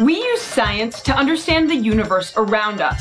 We use science to understand the universe around us.